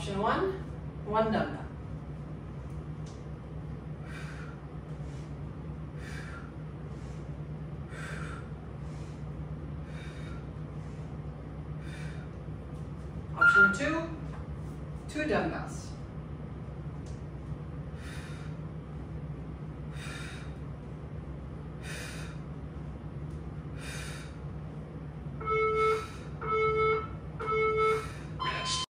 Option one, one dumbbell. Option two, two dumbbells.